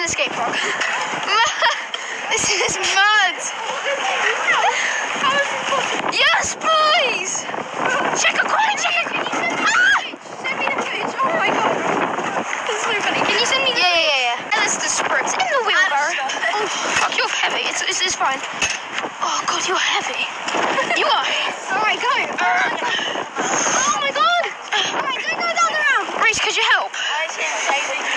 in the skate park. this is mud. yes, boys. Check a coin. Check a coin. Ah! Send me the. Oh my god. This is funny. Can you send me? The yeah, yeah, yeah. And it's the the wheelbarrow. Oh, fuck, you're heavy. Fine. Oh god, you're heavy. you are. All right, go. Uh, oh my god. All right, don't go down the ramp. Reef, could you help? I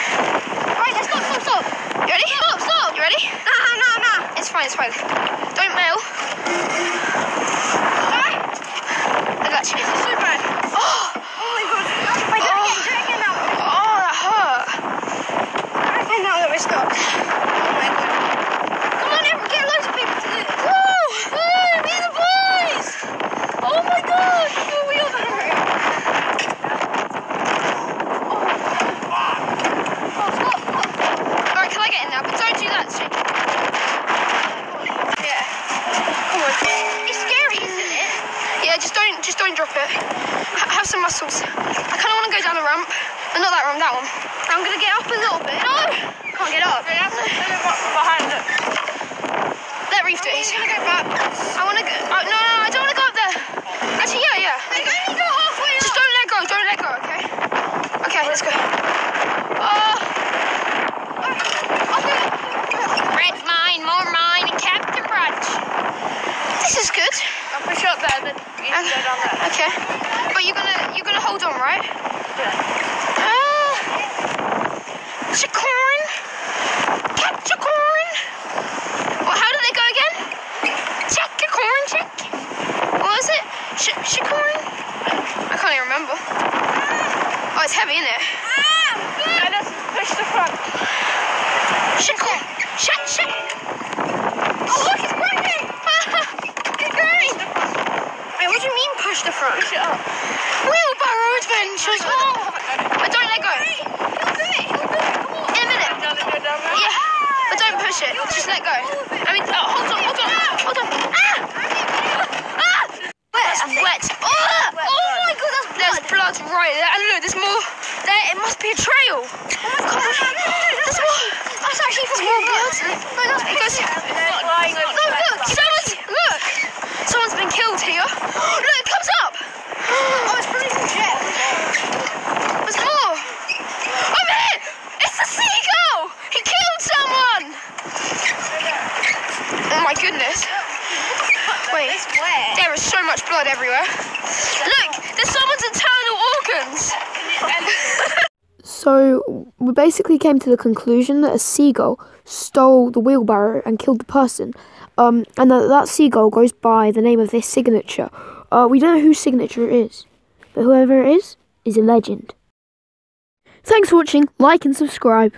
It's fine. Don't mail. Alright. I got you. This is so bad. Oh, Oh oh, oh, that now that we're stopped. Oh my god. Come on, everyone, get loads of people to do this. Woo! Woo, we are the boys. Oh my god. Oh, we are the Oh, stop, stop. Alright, can I get in now? But don't do that. Shake. Yeah. Come on. It's scary, isn't it? Yeah, just don't, just don't drop it. H- have some muscles. I kind of want to go down the ramp. Uh, not that ramp, that one. I'm gonna get up a little bit. No! Can't get up. behind it. Let Reef do it. He's gonna go back. I want to go. Oh, no, no, I don't want to go up there. Actually, yeah, yeah. They only go halfway Just up. don't let go. Don't let go. Okay. Okay, let's go. Oh, I'll do it. red mine, more mine, and Captain Brunch. This is good. I'll push up there, then you go down there. Okay. But you're gonna you're gonna hold on, right? Yeah. Ah. Chicorn. Capture corn. Well, how do they go again? Check your corn, check. What was it? Sh- Chicorn? I can't even remember. Oh, it's heavy, isn't it? Yeah, let's push the front. Chicorn. Shut, shut. Oh, look, it's growing. It's growing. Wait, what do you mean push the it up. Wheelbarrow adventures. Oh. But don't let go. He'll do it. He'll do it. Come on. In a minute. Yeah. But don't push it. Just let go. I mean, oh, hold on, hold on, hold on. Ah! Ah! That's wet. Oh, oh my god, that's blood. There's blood right there. And look, there's more. There, it must be a trail. Oh my god. There's more. That's actually from More blood. No, that's. No, look, someone's look. Someone's been killed here. Look, it comes up. Oh, it's probably from Jet. There's more. I'm here. It's a seagull. He killed someone. Oh my goodness. Wait. There is so much blood everywhere. Look, there's someone's internal organs. So we basically came to the conclusion that a seagull stole the wheelbarrow and killed the person, um, and that that seagull goes by the name of this signature. Uh, we don't know whose signature it is, but whoever it is is a legend. Thanks for watching. Like and subscribe.